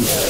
Yeah.